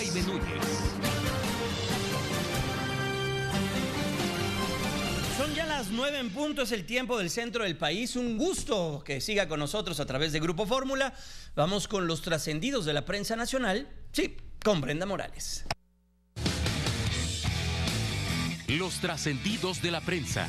Jaime Núñez. Son ya las nueve en punto, es el tiempo del centro del país. Un gusto que siga con nosotros a través de Grupo Fórmula. Vamos con los trascendidos de la prensa nacional. Sí, con Brenda Morales. Los trascendidos de la prensa.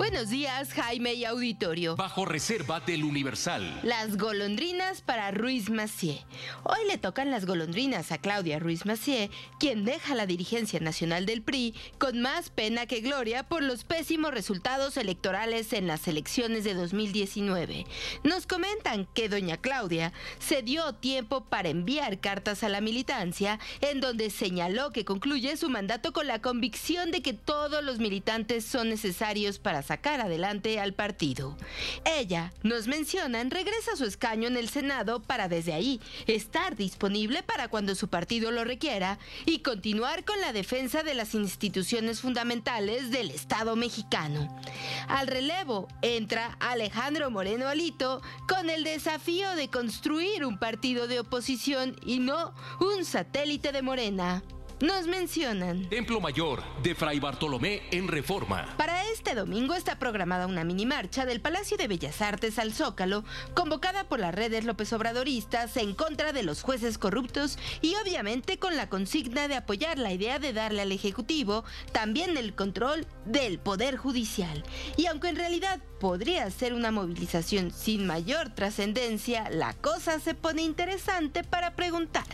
Buenos días, Jaime y auditorio. Bajo reserva del Universal. Las golondrinas para Ruiz Macié. Hoy le tocan las golondrinas a Claudia Ruiz Macié, quien deja la dirigencia nacional del PRI con más pena que gloria por los pésimos resultados electorales en las elecciones de 2019. Nos comentan que doña Claudia se dio tiempo para enviar cartas a la militancia en donde señaló que concluye su mandato con la convicción de que todos los militantes son necesarios para sacar adelante al partido. Ella, nos mencionan, regresa a su escaño en el Senado para desde ahí estar disponible para cuando su partido lo requiera y continuar con la defensa de las instituciones fundamentales del Estado mexicano. Al relevo entra Alejandro Moreno Alito con el desafío de construir un partido de oposición y no un satélite de Morena. Nos mencionan. Templo Mayor de Fray Bartolomé en Reforma. Para este domingo está programada una mini marcha del Palacio de Bellas Artes al Zócalo, convocada por las redes López Obradoristas en contra de los jueces corruptos y obviamente con la consigna de apoyar la idea de darle al Ejecutivo también el control del Poder Judicial. Y aunque en realidad podría ser una movilización sin mayor trascendencia, la cosa se pone interesante para preguntar.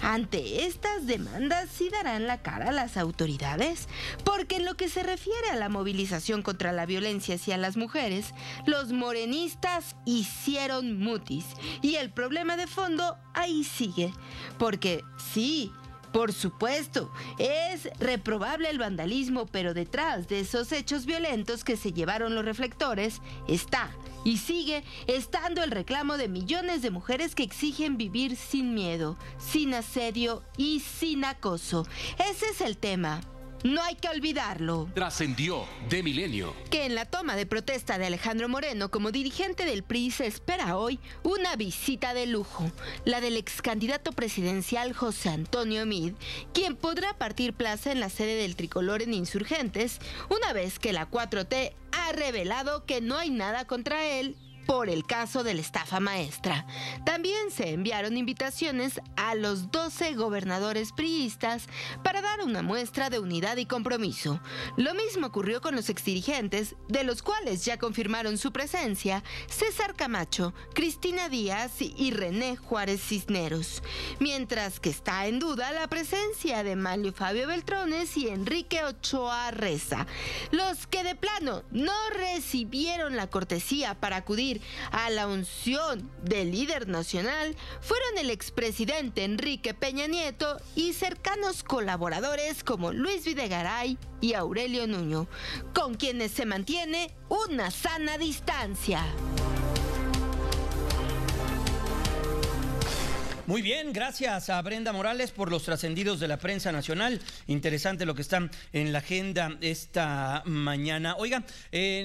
Ante estas demandas, ¿sí darán la cara a las autoridades? Porque en lo que se refiere a la movilización contra la violencia hacia las mujeres, los morenistas hicieron mutis. Y el problema de fondo ahí sigue. Porque sí, por supuesto, es reprobable el vandalismo, pero detrás de esos hechos violentos que se llevaron los reflectores está y sigue estando el reclamo de millones de mujeres que exigen vivir sin miedo, sin asedio y sin acoso. Ese es el tema. No hay que olvidarlo. Trascendió de milenio. Que en la toma de protesta de Alejandro Moreno como dirigente del PRI se espera hoy una visita de lujo, la del ex candidato presidencial José Antonio Mid, quien podrá partir plaza en la sede del tricolor en Insurgentes, una vez que la 4T revelado que no hay nada contra él por el caso de la estafa maestra. También se enviaron invitaciones a los 12 gobernadores priistas para una muestra de unidad y compromiso. Lo mismo ocurrió con los exdirigentes, de los cuales ya confirmaron su presencia César Camacho, Cristina Díaz y René Juárez Cisneros. Mientras que está en duda la presencia de Mario Fabio Beltrones y Enrique Ochoa Reza, los que de plano no recibieron la cortesía para acudir a la unción del líder nacional fueron el expresidente Enrique Peña Nieto y cercanos colaboradores como Luis Videgaray y Aurelio Nuño, con quienes se mantiene una sana distancia. Muy bien, gracias a Brenda Morales por los trascendidos de la prensa nacional. Interesante lo que está en la agenda esta mañana. Oiga, en